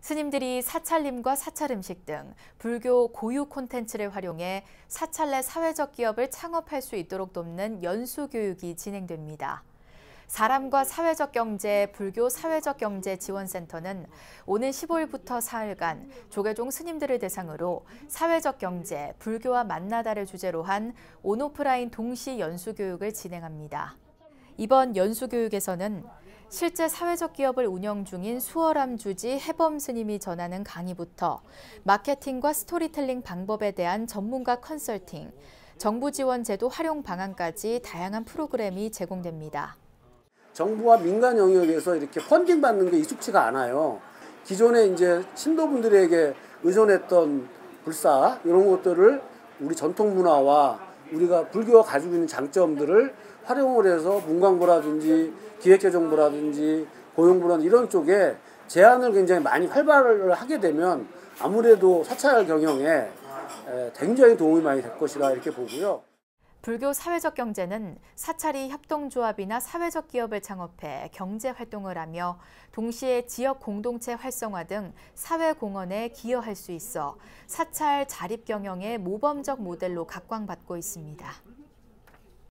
스님들이 사찰림과 사찰 음식 등 불교 고유 콘텐츠를 활용해 사찰 내 사회적 기업을 창업할 수 있도록 돕는 연수 교육이 진행됩니다. 사람과 사회적 경제 불교 사회적 경제 지원센터는 오는 15일부터 사흘간 조계종 스님들을 대상으로 사회적 경제 불교와 만나다를 주제로 한 온오프라인 동시 연수 교육을 진행합니다. 이번 연수 교육에서는 실제 사회적 기업을 운영 중인 수월함 주지 해범 스님이 전하는 강의부터 마케팅과 스토리텔링 방법에 대한 전문가 컨설팅, 정부 지원 제도 활용 방안까지 다양한 프로그램이 제공됩니다. 정부와 민간 영역에서 이렇게 펀딩 받는 게 익숙치가 않아요. 기존에 이제 신도분들에게 의존했던 불사 이런 것들을 우리 전통 문화와 우리가 불교가 가지고 있는 장점들을 활용을 해서 문광부라든지 기획재정부라든지 고용부라든지 이런 쪽에 제안을 굉장히 많이 활발을 하게 되면 아무래도 사찰 경영에 굉장히 도움이 많이 될 것이라 이렇게 보고요. 불교 사회적 경제는 사찰이 협동조합이나 사회적 기업을 창업해 경제 활동을 하며 동시에 지역 공동체 활성화 등 사회 공헌에 기여할 수 있어 사찰 자립 경영의 모범적 모델로 각광받고 있습니다.